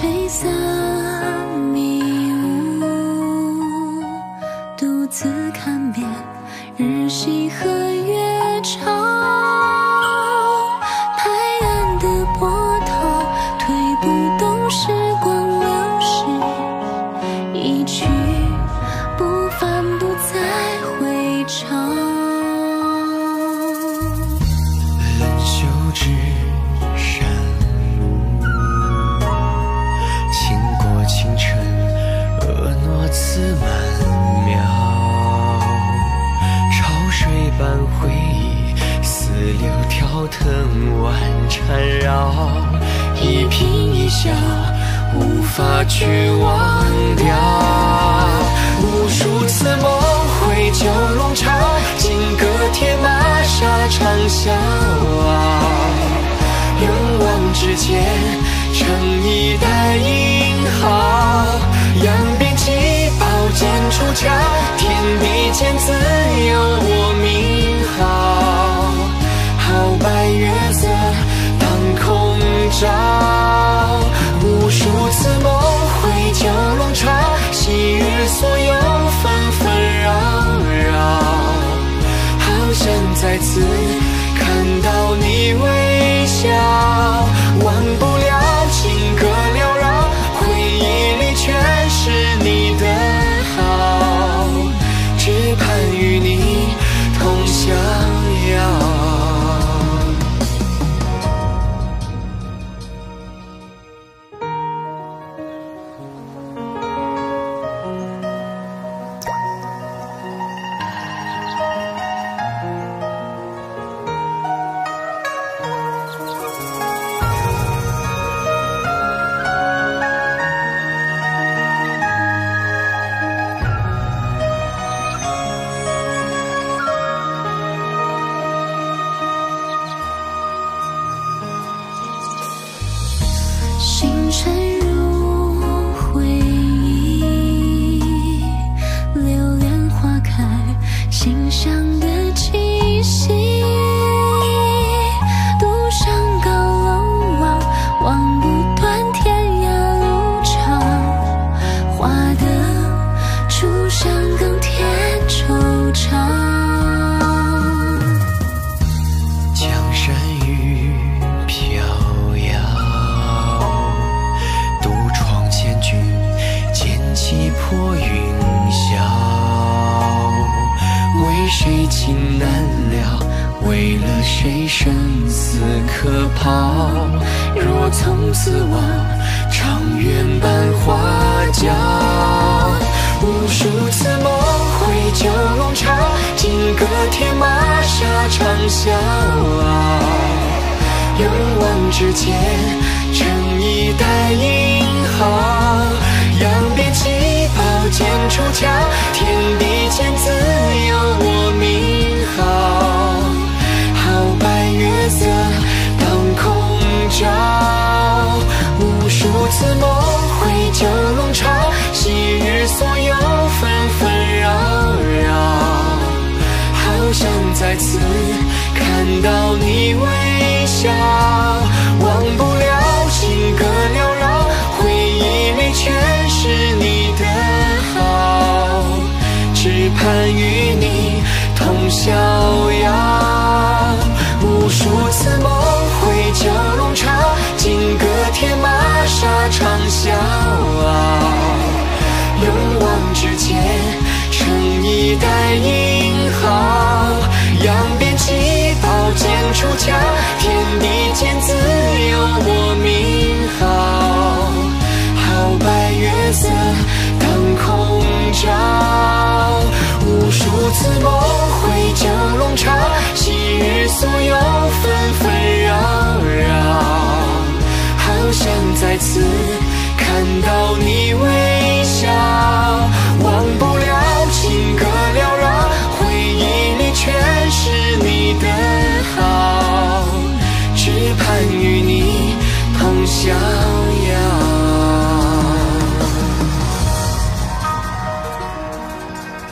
吹散迷雾，独自看遍日夕和月潮，拍岸的波涛推不动时光流逝。一去不返，不再回潮。似柳条藤蔓缠绕。一颦一笑，无法去忘掉。无数次梦回九龙巢，金戈铁马沙场笑傲。勇往直前，想谁情难了？为了谁生死可抛？若从此望，长远伴花娇。无数次梦回九龙巢，金戈铁马沙长啸啊。勇往直前，成一代英豪。扬鞭起，宝剑出鞘，无数次梦回九龙巢，昔日所有纷纷扰扰。好想再次看到你微笑，忘不了情歌缭绕，回忆里全是你的好，只盼与沙长啸啊。勇往直前，成一代英豪。扬鞭起，宝剑出鞘，天地间自有我名号。好白月色，当空照。无数次梦